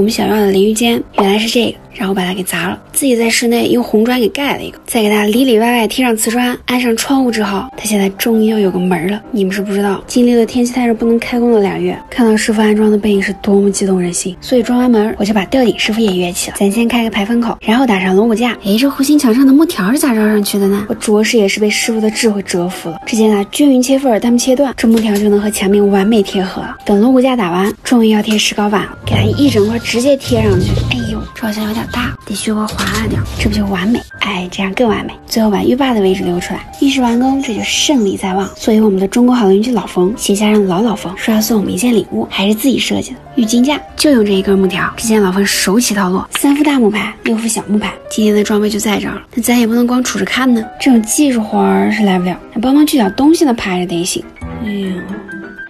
我们想要的淋浴间原来是这个，然后把它给砸了，自己在室内用红砖给盖了一个，再给它里里外外贴上瓷砖，安上窗户之后，它现在终于要有个门了。你们是不知道，经历了天气太热不能开工的俩月，看到师傅安装的背影是多么激动人心。所以装完门，我就把吊顶师傅也约起了。咱先开个排风口，然后打上龙骨架。哎，这弧形墙上的木条是咋绕上去的呢？我着实也是被师傅的智慧折服了。只见他均匀切缝，但不切断，这木条就能和墙面完美贴合。等龙骨架打完，终于要贴石膏板了，给它一整块直接贴上去。哎呦，这好像有点大，得修个滑了点，这不就完美？哎，这样更完美。最后把浴霸的位置留出来，浴室完工，这就胜利在望。所以我们的中国好邻居老冯携家让老老冯说要送我们一件礼物，还是自己设计的浴巾架，就用这一根木条。只见老冯手起刀落，三副大木牌，六副小木牌，今天的装备就在这儿了。那咱也不能光杵着看呢，这种技术活儿是来不了，那帮忙锯点东西的拍着得行。哎呦，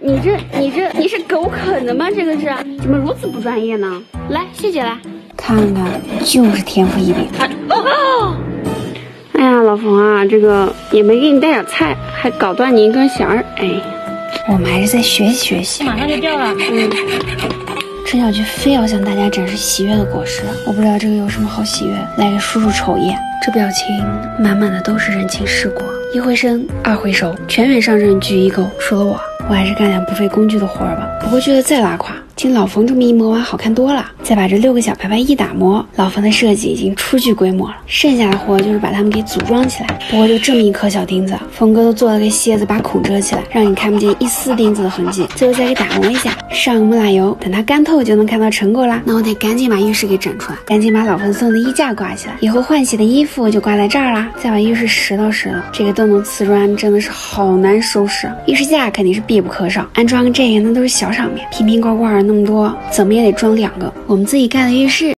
你这你这你是狗啃的吗？这个是怎么如此不专业呢？来，谢谢来。看看，就是天赋异禀。哦，哎呀，老冯啊，这个也没给你带点菜，还搞断你一根弦儿。哎，我们还是再学习学习。马上就掉了。嗯，陈小菊非要向大家展示喜悦的果实，我不知道这个有什么好喜悦。来给叔叔瞅一眼，这表情满满的都是人情世故。一回生，二回熟，全员上阵聚一狗。除了我，我还是干点不费工具的活儿吧。不过觉得再拉垮。经老冯这么一磨完，好看多了。再把这六个小牌牌一打磨，老冯的设计已经初具规模了。剩下的活就是把它们给组装起来。不过就这么一颗小钉子，冯哥都做了个楔子，把孔遮起来，让你看不见一丝钉子的痕迹。最后再给打磨一下，上个木蜡油，等它干透就能看到成果啦。那我得赶紧把浴室给整出来，赶紧把老冯送的衣架挂起来，以后换洗的衣服就挂在这儿啦。再把浴室拾掇拾掇，这个洞洞瓷砖真的是好难收拾。浴室架肯定是必不可少，安装个这个那都是小场面，瓶瓶罐罐的这么多，怎么也得装两个。我们自己盖的浴室